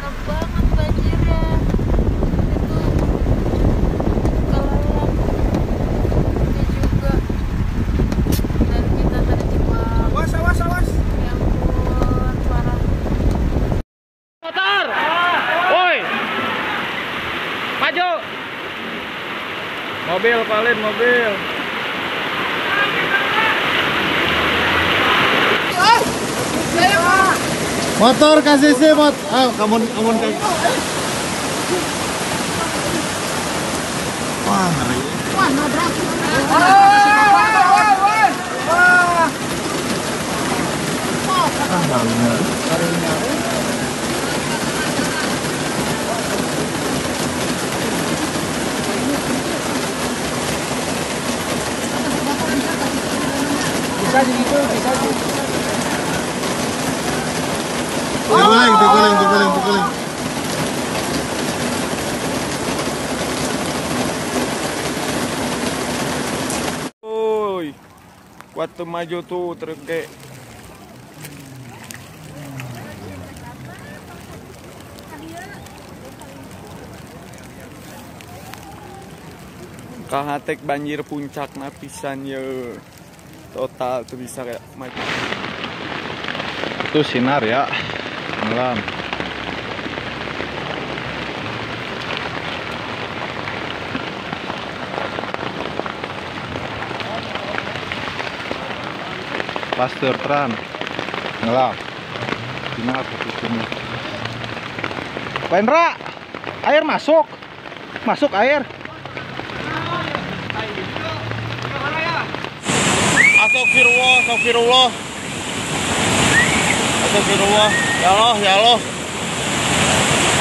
parah banget banjirnya itu kelelap ini juga dan kita tadi cuma Awas, awas, awas. yang ampun parah Motor! Woi! Maju! Mobil, Palin, mobil. Motor kasih sih mot. Ah, kamu kamu kayak. Wah, ngeri. Ah, ngeri, ngeri. Diguling, diguling, diguling, diguling. Woi. Waktu maju tuh truk kayak Kahatek banjir puncak napisan ya total tuh bisa kayak maju Itu sinar ya. Malam. Pasteur Tran. Ngelap. Sinar di sini. Pendra, air masuk. Masuk air. Astagfirullah, astagfirullah. Astagfirullah. Ya Allah, ya Allah.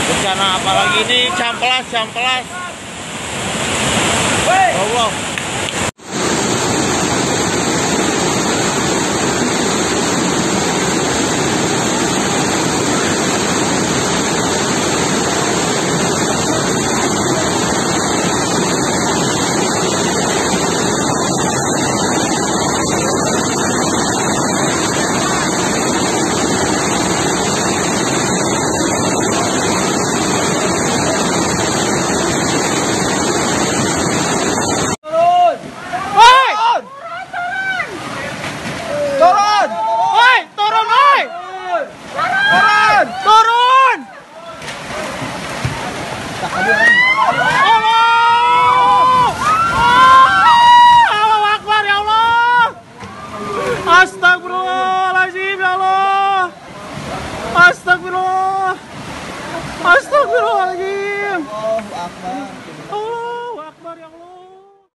Bencana apa lagi ini? Campelas, campelas. Ya Allah. Turun! Turun! Allah! Allah Akbar ya Allah! Astagfirullahaladzim ya Allah! Astagfirullah! Astagfirullahaladzim! Allah Akbar! Allah!